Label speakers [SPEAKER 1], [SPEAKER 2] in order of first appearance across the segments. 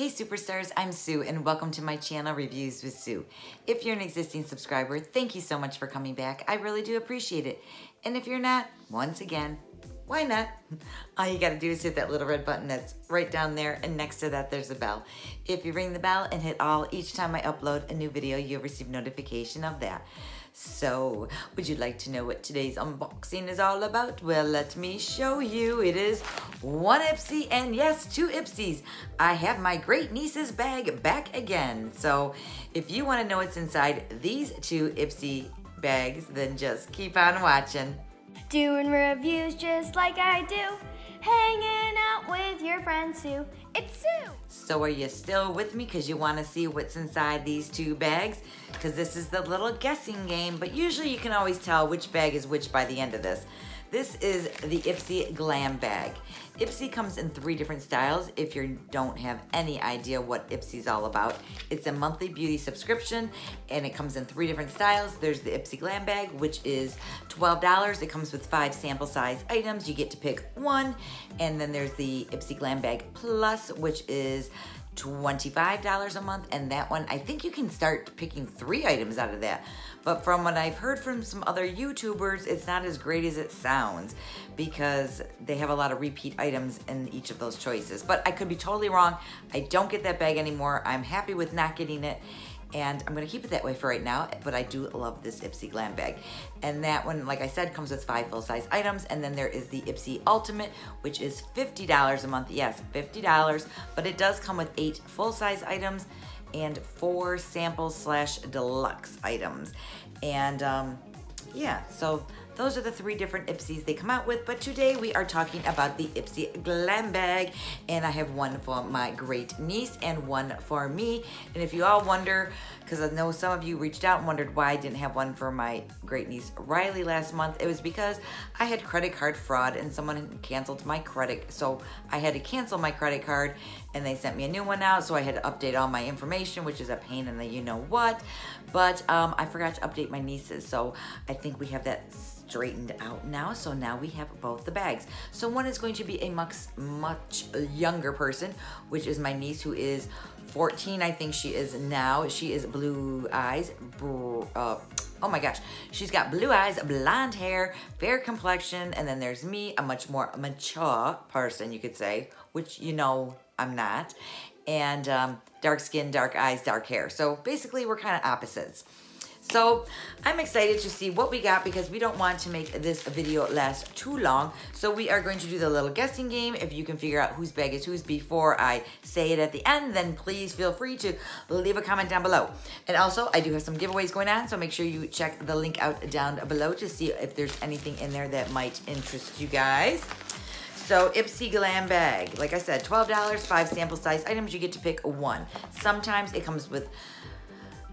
[SPEAKER 1] Hey superstars, I'm Sue and welcome to my channel Reviews with Sue. If you're an existing subscriber, thank you so much for coming back. I really do appreciate it. And if you're not, once again, why not? All you gotta do is hit that little red button that's right down there and next to that there's a bell. If you ring the bell and hit all each time I upload a new video, you'll receive notification of that. So, would you like to know what today's unboxing is all about? Well, let me show you. It is one Ipsy and yes, two Ipsies. I have my great niece's bag back again. So, if you want to know what's inside these two Ipsy bags, then just keep on watching.
[SPEAKER 2] Doing reviews just like I do. Hanging out with your friend Sue. It's Sue.
[SPEAKER 1] So are you still with me because you want to see what's inside these two bags? Because this is the little guessing game, but usually you can always tell which bag is which by the end of this. This is the Ipsy Glam Bag. Ipsy comes in three different styles if you don't have any idea what Ipsy's all about. It's a monthly beauty subscription and it comes in three different styles. There's the Ipsy Glam Bag, which is $12. It comes with five sample size items. You get to pick one. And then there's the Ipsy Glam Bag Plus, which is $25 a month. And that one, I think you can start picking three items out of that. But from what I've heard from some other YouTubers, it's not as great as it sounds because they have a lot of repeat items in each of those choices. But I could be totally wrong. I don't get that bag anymore. I'm happy with not getting it and I'm gonna keep it that way for right now, but I do love this Ipsy Glam Bag. And that one, like I said, comes with five full-size items, and then there is the Ipsy Ultimate, which is $50 a month. Yes, $50, but it does come with eight full-size items, and four sample slash deluxe items. And um, yeah, so those are the three different Ipsies they come out with, but today we are talking about the Ipsy Glam Bag, and I have one for my great niece and one for me. And if you all wonder, because I know some of you reached out and wondered why I didn't have one for my great niece Riley last month, it was because I had credit card fraud and someone canceled my credit. So I had to cancel my credit card and they sent me a new one out. So I had to update all my information, which is a pain in the you know what. But um, I forgot to update my nieces. So I think we have that straightened out now. So now we have both the bags. So one is going to be a much, much younger person, which is my niece who is 14, I think she is now. She is blue eyes, uh, oh my gosh. She's got blue eyes, blonde hair, fair complexion, and then there's me, a much more mature person, you could say, which you know I'm not. And um, dark skin, dark eyes, dark hair. So basically we're kind of opposites. So I'm excited to see what we got because we don't want to make this video last too long. So we are going to do the little guessing game. If you can figure out whose bag is whose before I say it at the end, then please feel free to leave a comment down below. And also, I do have some giveaways going on, so make sure you check the link out down below to see if there's anything in there that might interest you guys. So Ipsy Glam Bag, like I said, $12, five sample size items, you get to pick one. Sometimes it comes with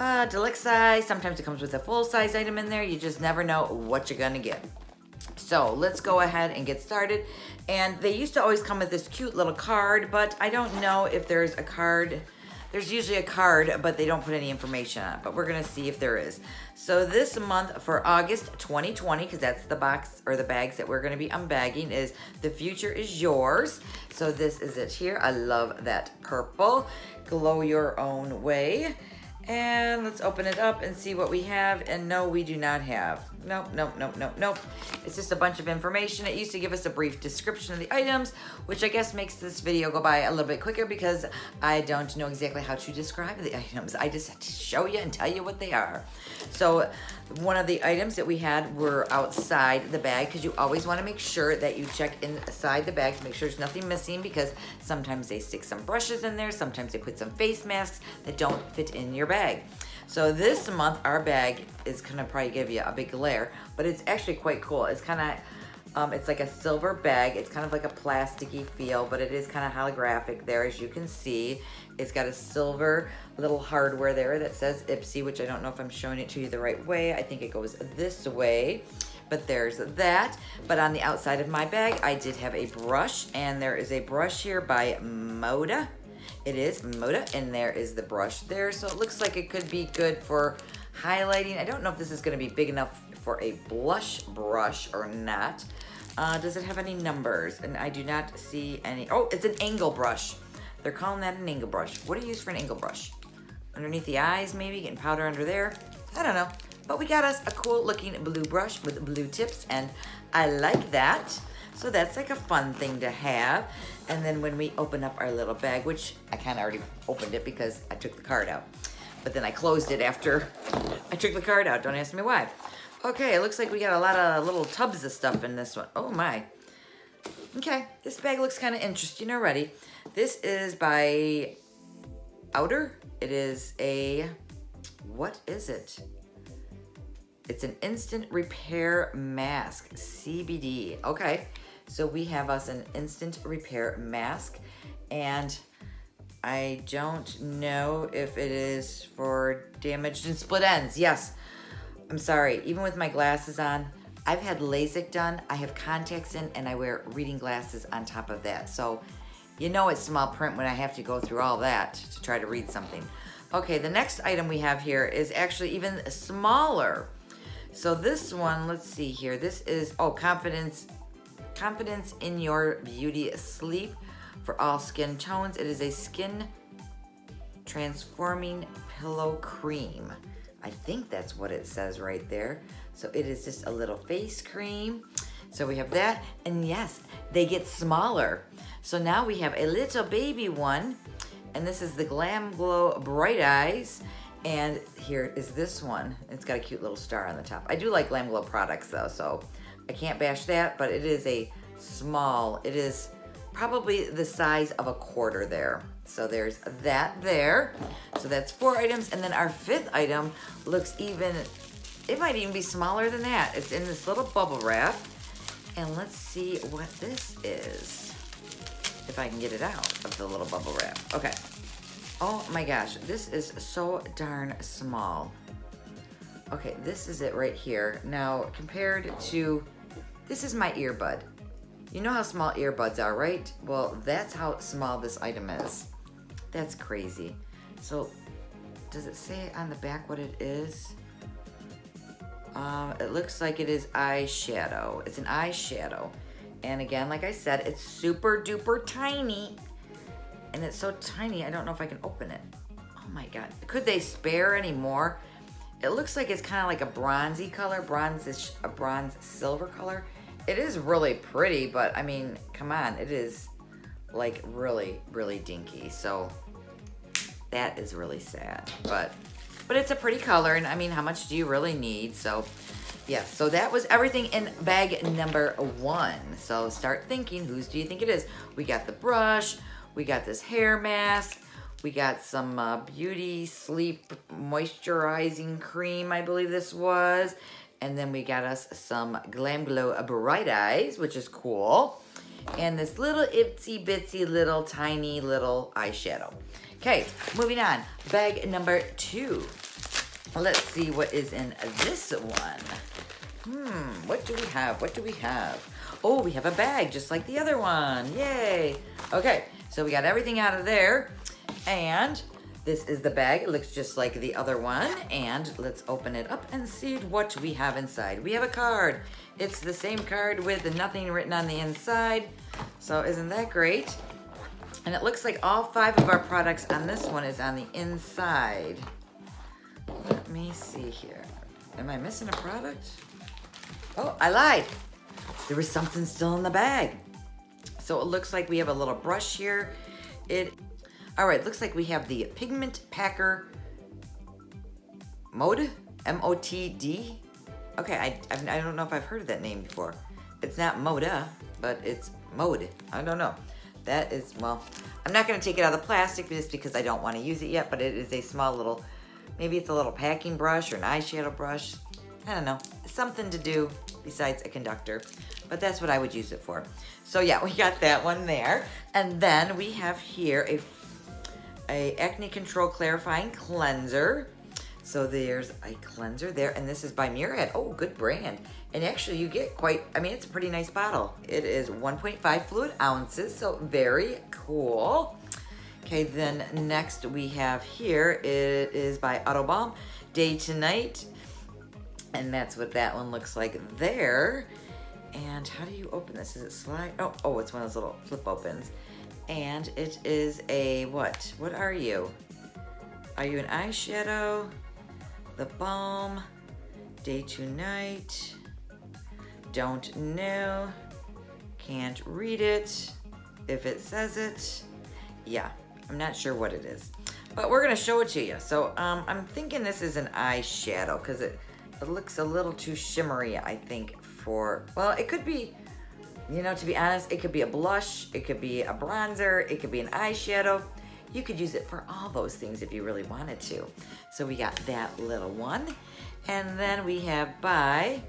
[SPEAKER 1] uh, deluxe size. Sometimes it comes with a full size item in there. You just never know what you're gonna get. So let's go ahead and get started. And they used to always come with this cute little card, but I don't know if there's a card. There's usually a card, but they don't put any information on it, but we're gonna see if there is. So this month for August 2020, because that's the box or the bags that we're gonna be unbagging is The Future is Yours. So this is it here. I love that purple. Glow your own way. And let's open it up and see what we have. And no, we do not have. Nope, nope, nope, nope, nope. It's just a bunch of information. It used to give us a brief description of the items, which I guess makes this video go by a little bit quicker because I don't know exactly how to describe the items. I just have to show you and tell you what they are. So one of the items that we had were outside the bag because you always want to make sure that you check inside the bag to make sure there's nothing missing because sometimes they stick some brushes in there, sometimes they put some face masks that don't fit in your bag. So this month, our bag is gonna probably give you a big glare, but it's actually quite cool. It's kind of, um, it's like a silver bag. It's kind of like a plasticky feel, but it is kind of holographic there, as you can see. It's got a silver little hardware there that says Ipsy, which I don't know if I'm showing it to you the right way. I think it goes this way but there's that. But on the outside of my bag, I did have a brush, and there is a brush here by Moda. It is Moda, and there is the brush there. So it looks like it could be good for highlighting. I don't know if this is gonna be big enough for a blush brush or not. Uh, does it have any numbers? And I do not see any, oh, it's an angle brush. They're calling that an angle brush. What do you use for an angle brush? Underneath the eyes, maybe, getting powder under there? I don't know. But we got us a cool looking blue brush with blue tips, and I like that. So that's like a fun thing to have. And then when we open up our little bag, which I kind of already opened it because I took the card out. But then I closed it after I took the card out. Don't ask me why. Okay, it looks like we got a lot of little tubs of stuff in this one. Oh my. Okay, this bag looks kind of interesting already. This is by Outer. It is a, what is it? It's an instant repair mask, CBD. Okay, so we have us an instant repair mask and I don't know if it is for damaged and split ends. Yes, I'm sorry. Even with my glasses on, I've had LASIK done, I have contacts in, and I wear reading glasses on top of that. So you know it's small print when I have to go through all that to try to read something. Okay, the next item we have here is actually even smaller. So this one, let's see here. This is, oh, confidence, confidence in your beauty sleep for all skin tones. It is a skin transforming pillow cream. I think that's what it says right there. So it is just a little face cream. So we have that. And yes, they get smaller. So now we have a little baby one. And this is the Glam Glow Bright Eyes. And here is this one. It's got a cute little star on the top. I do like Glam Glow products though, so I can't bash that, but it is a small, it is probably the size of a quarter there. So there's that there. So that's four items. And then our fifth item looks even, it might even be smaller than that. It's in this little bubble wrap. And let's see what this is. If I can get it out of the little bubble wrap. Okay. Oh my gosh, this is so darn small. Okay, this is it right here. Now, compared to, this is my earbud. You know how small earbuds are, right? Well, that's how small this item is. That's crazy. So, does it say on the back what it is? Um, it looks like it is eyeshadow. It's an eyeshadow. And again, like I said, it's super duper tiny and it's so tiny, I don't know if I can open it. Oh my God, could they spare any more? It looks like it's kind of like a bronzy color, bronze a bronze silver color. It is really pretty, but I mean, come on, it is like really, really dinky. So that is really sad, but, but it's a pretty color. And I mean, how much do you really need? So yeah, so that was everything in bag number one. So start thinking, whose do you think it is? We got the brush, we got this hair mask. We got some uh, Beauty Sleep Moisturizing Cream, I believe this was. And then we got us some Glam Glow Bright Eyes, which is cool. And this little itsy bitsy little tiny little eyeshadow. Okay, moving on. Bag number two. Let's see what is in this one. Hmm, what do we have? What do we have? Oh, we have a bag just like the other one. Yay. Okay, so we got everything out of there. And this is the bag. It looks just like the other one. And let's open it up and see what we have inside. We have a card. It's the same card with nothing written on the inside. So isn't that great? And it looks like all five of our products on this one is on the inside. Let me see here. Am I missing a product? Oh, I lied. There was something still in the bag. So it looks like we have a little brush here. It, all right, looks like we have the Pigment Packer Mode, M-O-T-D. Okay, I, I don't know if I've heard of that name before. It's not Moda, but it's Mode. I don't know. That is, well, I'm not gonna take it out of the plastic just because I don't wanna use it yet, but it is a small little, maybe it's a little packing brush or an eyeshadow brush. I don't know, something to do besides a conductor, but that's what I would use it for. So yeah, we got that one there. And then we have here a, a acne control clarifying cleanser. So there's a cleanser there, and this is by Murad. Oh, good brand. And actually you get quite, I mean, it's a pretty nice bottle. It is 1.5 fluid ounces, so very cool. Okay, then next we have here, it is by Autobalm, Day to Night. And that's what that one looks like there. And how do you open this? Is it slide? Oh, oh, it's one of those little flip opens. And it is a, what? What are you? Are you an eyeshadow? The balm? Day to night? Don't know. Can't read it. If it says it, yeah, I'm not sure what it is. But we're gonna show it to you. So um, I'm thinking this is an eyeshadow because it, it looks a little too shimmery, I think, for, well, it could be, you know, to be honest, it could be a blush, it could be a bronzer, it could be an eyeshadow. You could use it for all those things if you really wanted to. So we got that little one. And then we have by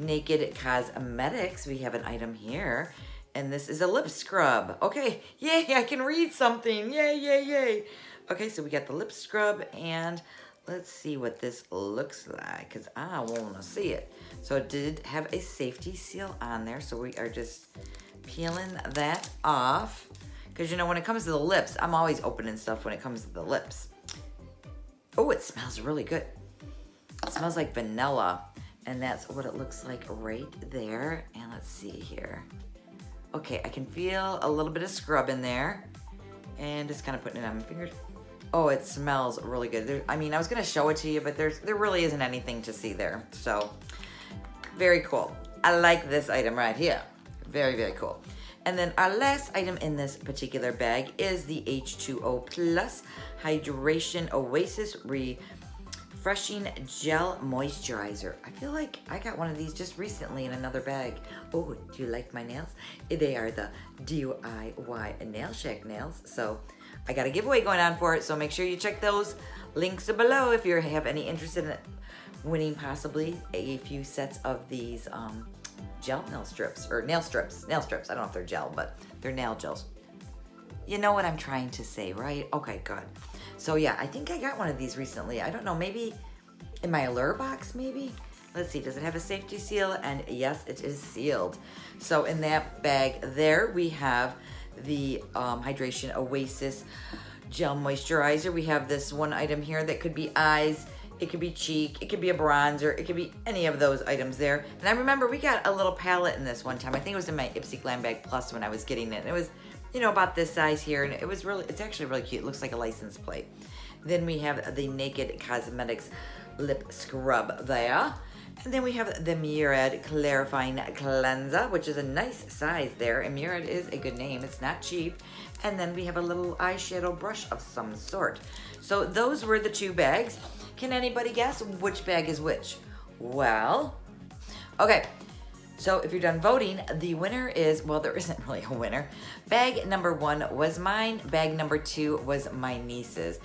[SPEAKER 1] Naked Cosmetics, we have an item here. And this is a lip scrub. Okay, yay, I can read something. Yay, yay, yay. Okay, so we got the lip scrub and let's see what this looks like because I want to see it. So it did have a safety seal on there. So we are just peeling that off. Because, you know, when it comes to the lips, I'm always opening stuff when it comes to the lips. Oh, it smells really good. It smells like vanilla. And that's what it looks like right there. And let's see here. Okay, I can feel a little bit of scrub in there. And just kind of putting it on my fingers. Oh, it smells really good. There, I mean, I was to show it to you, but there's there really isn't anything to see there. So, very cool. I like this item right here. Very, very cool. And then our last item in this particular bag is the H2O Plus Hydration Oasis Refreshing Gel Moisturizer. I feel like I got one of these just recently in another bag. Oh, do you like my nails? They are the DIY Nail Shack nails. So I got a giveaway going on for it, so make sure you check those links below if you have any interest in winning possibly a few sets of these um, gel nail strips, or nail strips, nail strips. I don't know if they're gel, but they're nail gels. You know what I'm trying to say, right? Okay, good. So yeah, I think I got one of these recently. I don't know, maybe in my allure box, maybe? Let's see, does it have a safety seal? And yes, it is sealed. So in that bag there, we have the um, Hydration Oasis Gel Moisturizer. We have this one item here that could be eyes, it could be cheek, it could be a bronzer, it could be any of those items there. And I remember we got a little palette in this one time. I think it was in my Ipsy Glam Bag Plus when I was getting it. And it was, you know, about this size here. And it was really, it's actually really cute. It looks like a license plate. Then we have the Naked Cosmetics Lip Scrub there. And then we have the Murad Clarifying Cleanser, which is a nice size there. And Murad is a good name. It's not cheap. And then we have a little eyeshadow brush of some sort. So those were the two bags. Can anybody guess which bag is which? Well, okay. So if you're done voting, the winner is, well, there isn't really a winner. Bag number one was mine. Bag number two was my niece's.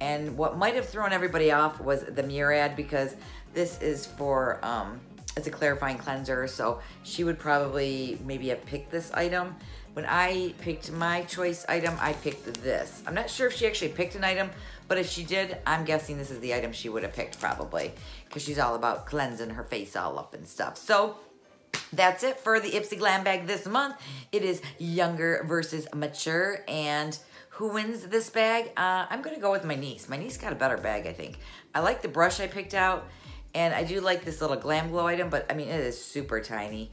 [SPEAKER 1] And what might have thrown everybody off was the Murad because this is for, um, it's a clarifying cleanser, so she would probably maybe have picked this item. When I picked my choice item, I picked this. I'm not sure if she actually picked an item, but if she did, I'm guessing this is the item she would have picked probably because she's all about cleansing her face all up and stuff. So that's it for the Ipsy Glam Bag this month. It is younger versus mature and who wins this bag? Uh, I'm gonna go with my niece. My niece got a better bag, I think. I like the brush I picked out. And I do like this little Glam Glow item, but I mean, it is super tiny.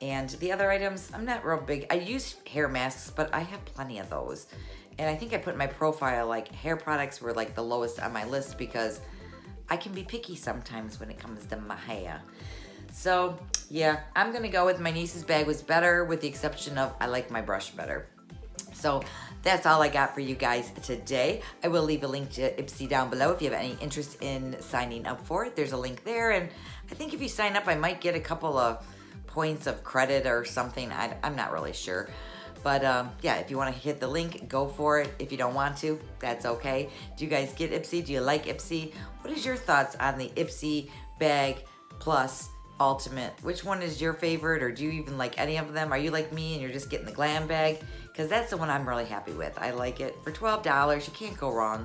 [SPEAKER 1] And the other items, I'm not real big. I use hair masks, but I have plenty of those. And I think I put in my profile, like, hair products were, like, the lowest on my list because I can be picky sometimes when it comes to my hair. So, yeah, I'm to go with my niece's bag was better with the exception of I like my brush better. So that's all I got for you guys today. I will leave a link to Ipsy down below if you have any interest in signing up for it. There's a link there. And I think if you sign up, I might get a couple of points of credit or something. I, am not really sure. But um, yeah, if you want to hit the link, go for it. If you don't want to, that's okay. Do you guys get Ipsy? Do you like Ipsy? What is your thoughts on the Ipsy Bag Plus Ultimate? Which one is your favorite or do you even like any of them? Are you like me and you're just getting the glam bag? because that's the one I'm really happy with. I like it. For $12, you can't go wrong.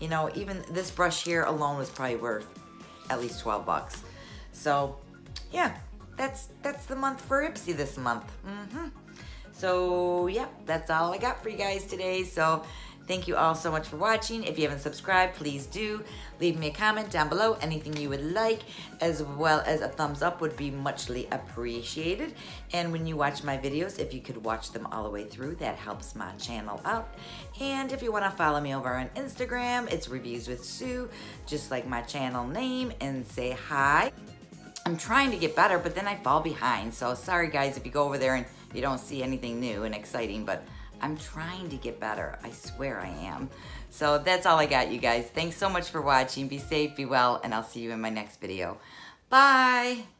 [SPEAKER 1] You know, even this brush here alone was probably worth at least 12 bucks. So, yeah, that's that's the month for Ipsy this month. Mm -hmm. So, yeah, that's all I got for you guys today. So, Thank you all so much for watching. If you haven't subscribed, please do. Leave me a comment down below, anything you would like, as well as a thumbs up would be muchly appreciated. And when you watch my videos, if you could watch them all the way through, that helps my channel out. And if you wanna follow me over on Instagram, it's Reviews with Sue, just like my channel name, and say hi. I'm trying to get better, but then I fall behind. So sorry guys if you go over there and you don't see anything new and exciting, but I'm trying to get better. I swear I am. So that's all I got, you guys. Thanks so much for watching. Be safe, be well, and I'll see you in my next video. Bye.